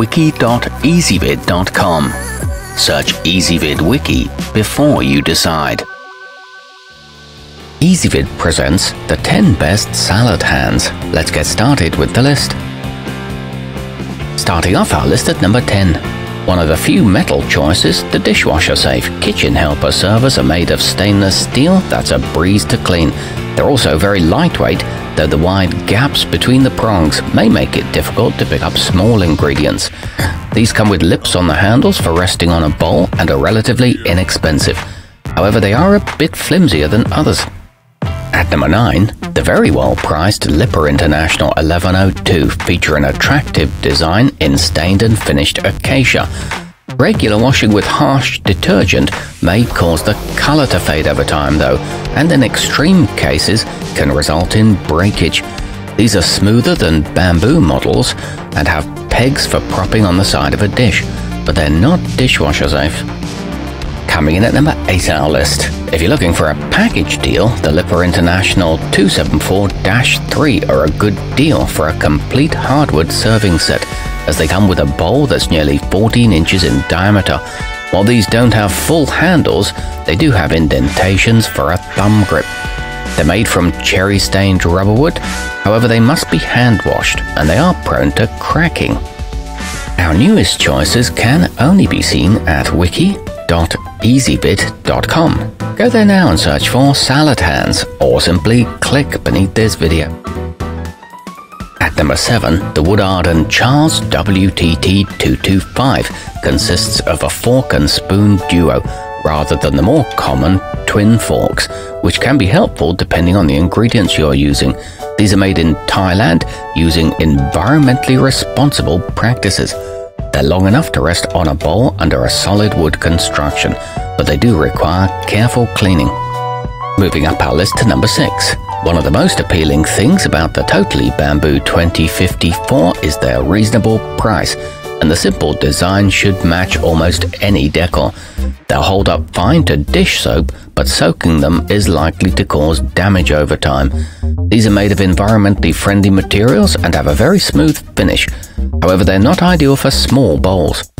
wiki.ezvid.com. Search Ezvid Wiki before you decide. Ezvid presents the 10 best salad hands. Let's get started with the list. Starting off our list at number 10. One of the few metal choices, the dishwasher safe kitchen helper servers are made of stainless steel that's a breeze to clean. They're also very lightweight, though the wide gaps between the prongs may make it difficult to pick up small ingredients. These come with lips on the handles for resting on a bowl and are relatively inexpensive. However, they are a bit flimsier than others. At number 9, the very well priced Lipper International 1102 feature an attractive design in stained and finished acacia. Regular washing with harsh detergent may cause the color to fade over time though, and in extreme cases can result in breakage. These are smoother than bamboo models and have pegs for propping on the side of a dish, but they're not dishwasher safe. Coming in at number 8 on our list. If you're looking for a package deal, the Lipper International 274-3 are a good deal for a complete hardwood serving set, as they come with a bowl that's nearly 14 inches in diameter. While these don't have full handles, they do have indentations for a thumb grip. They're made from cherry-stained rubber wood, however they must be hand-washed, and they are prone to cracking. Our newest choices can only be seen at wiki www.ezvid.com. Go there now and search for salad hands or simply click beneath this video. At number 7, the Woodard & Charles WTT225 consists of a fork and spoon duo rather than the more common twin forks, which can be helpful depending on the ingredients you're using. These are made in Thailand using environmentally responsible practices. They're long enough to rest on a bowl under a solid wood construction, but they do require careful cleaning. Moving up our list to number 6. One of the most appealing things about the Totally Bamboo 2054 is their reasonable price, and the simple design should match almost any decor. They'll hold up fine to dish soap, but soaking them is likely to cause damage over time. These are made of environmentally friendly materials and have a very smooth finish. However, they're not ideal for small bowls.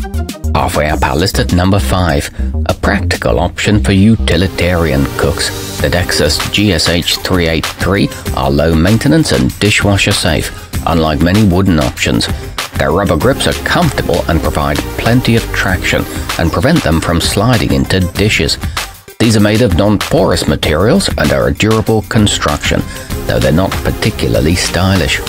Halfway up our list at number 5, a practical option for utilitarian cooks. The Dexas GSH 383 are low maintenance and dishwasher safe, unlike many wooden options. Their rubber grips are comfortable and provide plenty of traction and prevent them from sliding into dishes. These are made of non-porous materials and are a durable construction, though they're not particularly stylish.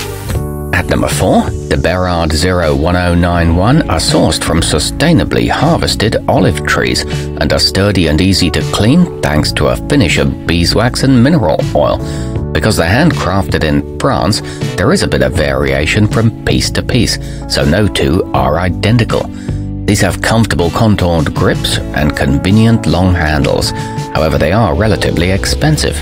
At number 4, the Berard 01091 are sourced from sustainably harvested olive trees and are sturdy and easy to clean thanks to a finish of beeswax and mineral oil. Because they're handcrafted in France, there is a bit of variation from piece to piece, so no two are identical. These have comfortable contoured grips and convenient long handles, however they are relatively expensive.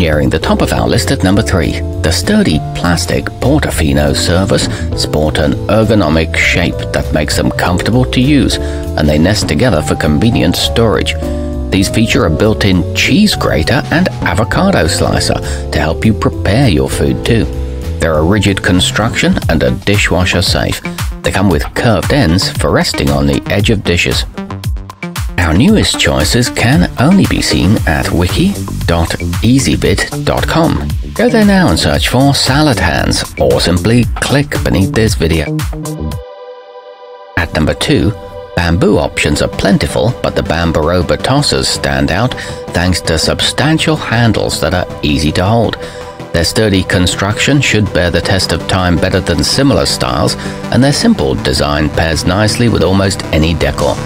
Nearing the top of our list at number 3, the sturdy plastic Portofino servers sport an ergonomic shape that makes them comfortable to use, and they nest together for convenient storage. These feature a built-in cheese grater and avocado slicer to help you prepare your food too. They're a rigid construction and a dishwasher safe. They come with curved ends for resting on the edge of dishes. Our newest choices can only be seen at wiki.ezvid.com. Go there now and search for salad hands or simply click beneath this video. At number 2, bamboo options are plentiful, but the Bamburoba tossers stand out thanks to substantial handles that are easy to hold. Their sturdy construction should bear the test of time better than similar styles, and their simple design pairs nicely with almost any decor.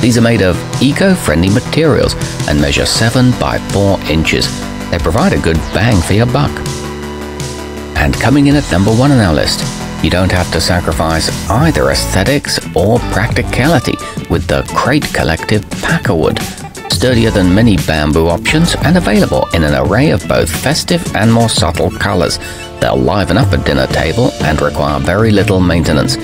These are made of eco-friendly materials and measure 7 by 4 inches. They provide a good bang for your buck. And coming in at number 1 on our list, you don't have to sacrifice either aesthetics or practicality with the Crate Collective Pakkawood sturdier than many bamboo options and available in an array of both festive and more subtle colors. They'll liven up a dinner table and require very little maintenance.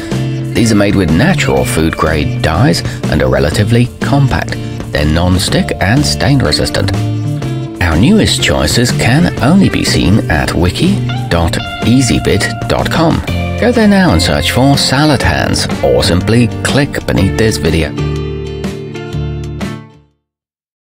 These are made with natural food grade dyes and are relatively compact. They're non-stick and stain resistant. Our newest choices can only be seen at wiki.ezvid.com. Go there now and search for Salad Hands or simply click beneath this video.